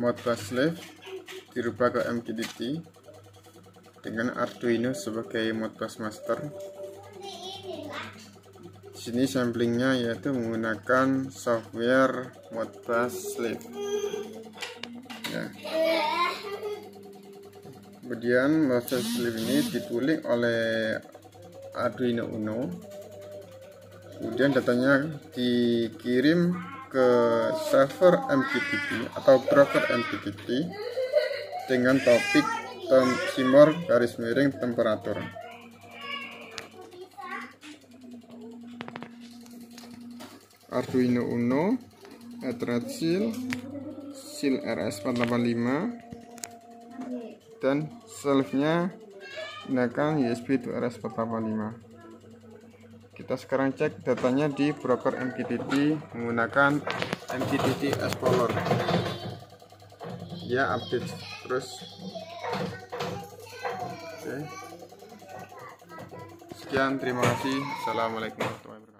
Modbus Live dirubah ke MQTT dengan Arduino sebagai Modbus Master. Di sini samplingnya yaitu menggunakan software Modbus Live. Ya. Kemudian Modbus Live ini ditulis oleh Arduino Uno. Kemudian datanya dikirim ke server MQTT atau broker MQTT dengan topik timur garis miring temperatur. Arduino Uno, Ethernet Seal RS485 dan selfnya menggunakan USB to RS485 kita sekarang cek datanya di broker MQTT menggunakan MQTT Explorer. Ya update terus. Oke. Sekian terima kasih. Assalamualaikum warahmatullahi